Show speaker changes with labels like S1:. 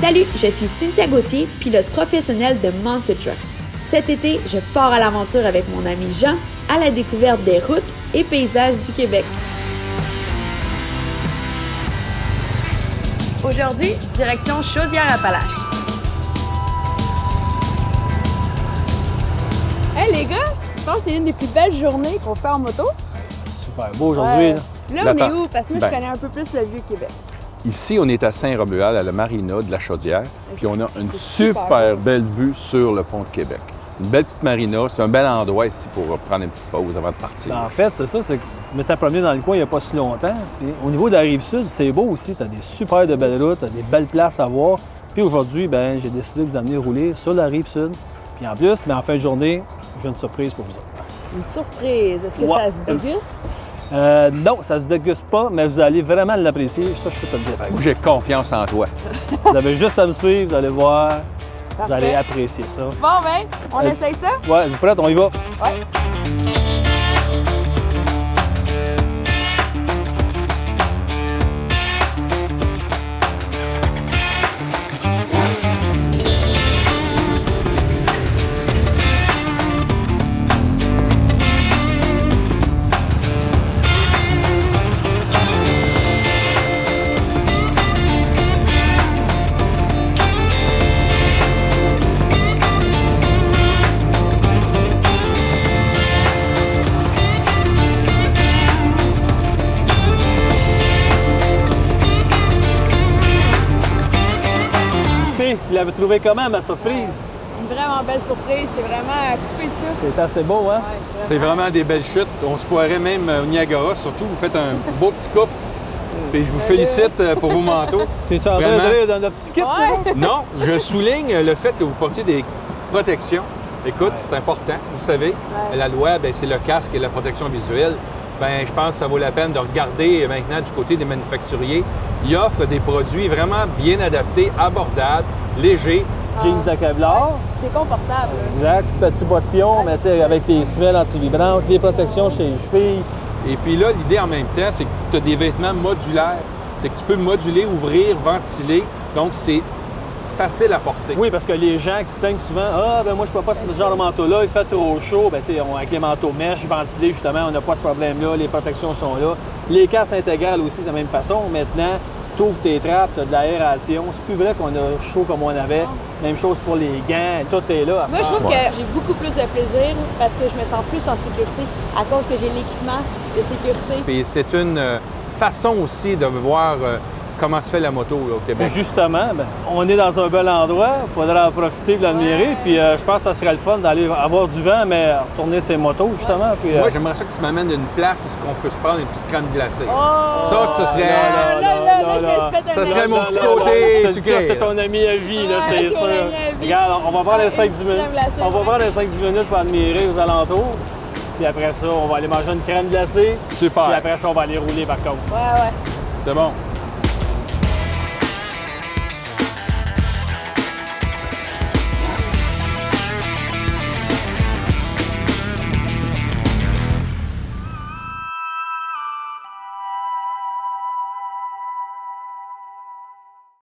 S1: Salut, je suis Cynthia Gauthier, pilote professionnel de Monster Truck. Cet été, je pars à l'aventure avec mon ami Jean à la découverte des routes et paysages du Québec. Aujourd'hui, direction Chaudière-Appalaches.
S2: Hey les gars, tu penses que c'est une des plus belles journées qu'on fait en moto?
S3: Super beau aujourd'hui.
S2: Ouais. Là, on est où? Parce que moi,
S3: Ben.
S2: je connais un peu plus le Vieux-Québec.
S4: Ici, on est à Saint-Romuald, à la marina de la Chaudière, puis on a une
S2: super
S4: super belle vue sur le pont de Québec. Une belle petite marina, c'est un bel endroit ici pour prendre une petite pause avant de partir.
S3: En fait, c'est ça, c'est que je m'étais promené dans le coin il n'y a pas si longtemps. Puis au niveau de la rive sud, c'est beau aussi. Tu as des super de belles routes, tu as des belles places à voir. Puis aujourd'hui, ben, j'ai décidé de vous amener rouler sur la rive sud. Puis en plus, ben, en fin de journée, j'ai une surprise pour vous autres.
S2: Une surprise. Est-ce que
S3: Ouais,
S2: ça se déguste?
S3: Euh, non, ça se déguste pas, mais vous allez vraiment l'apprécier. Ça, je peux te le dire. par exemple.
S4: J'ai confiance en toi.
S3: Vous avez juste à me suivre, vous allez voir. Vous allez apprécier ça.
S2: Bon, ben, on
S3: Euh,
S2: essaye ça?
S3: Ouais, vous êtes prête? On y va.
S2: Ouais.
S3: Puis, vous l'avez trouvé comment, ma surprise?
S2: Une vraiment belle surprise. C'est vraiment à couper le souffle.
S3: C'est assez beau, hein?
S2: Ouais,
S4: C'est vraiment des belles chutes. On se croirait même au Niagara. Surtout, vous faites un beau petit couple. Puis je vous félicite euh, pour vos manteaux.
S3: T'es-tu en train de rire dans notre petit kit?
S2: Ouais.
S4: Non, je souligne le fait que vous portiez des protections. Écoute, c'est important. Vous savez,
S2: Ouais.
S4: la loi, ben, c'est le casque et la protection visuelle. Ben, je pense que ça vaut la peine de regarder maintenant du côté des manufacturiers. Ils offrent des produits vraiment bien adaptés, abordables, légers.
S3: Jeans de Kevlar.
S2: C'est confortable.
S3: Exact. Petit bottillon, mais tu sais, avec les semelles anti-vibrantes, les protections chez les chevilles.
S4: Et puis là, l'idée en même temps, c'est que tu as des vêtements modulaires. C'est que tu peux moduler, ouvrir, ventiler. Donc, c'est facile à porter.
S3: Oui, parce que les gens qui se plaignent souvent, ah, ben moi, je peux pas ce genre de manteau-là, il fait trop chaud. Ben, tu sais, on- avec les manteaux mèches, ventilés, justement, on n'a pas ce problème-là, les protections sont là. Les casques intégrales aussi, c'est la même façon. Maintenant, tu ouvres tes trappes, tu as de l'aération. C'est plus vrai qu'on a chaud comme on avait. Même chose pour les gants, tout est là. à
S2: Moi, je trouve que j'ai beaucoup plus de plaisir parce que je me sens plus en sécurité à cause que j'ai l'équipement de sécurité.
S4: Puis c'est une euh, façon aussi de voir euh, comment se fait la moto là, au
S3: Puis
S4: Québec.
S3: justement, ben, on est dans un bel endroit, il faudra en profiter de l'admirer. Puis euh, je pense que ça serait le fun d'aller avoir du vent, mais retourner ses motos, justement. Puis, euh,
S4: Moi, j'aimerais ça que tu m'amènes une place où on peut se prendre une petite crème glacée.
S2: Oh!
S4: Ça, ce serait-
S2: Là, là, là, là, je me suis fait un
S4: Ça serait mon petit côté
S3: c'est-
S4: sucré.
S3: ça, C'est ton ami à vie, là,
S2: Ouais,
S3: c'est sûr.
S2: mon ami à vie.
S3: Regarde, on va prendre les
S2: Ouais,
S3: 5-10 minutes.
S2: crème glacée,
S3: On va prendre les 5-10 minutes pour admirer aux alentours. Puis après ça, on va aller manger une crème glacée. Puis
S4: Super.
S3: après ça, on va aller rouler par contre.
S2: Ouais, ouais.
S4: C'est bon.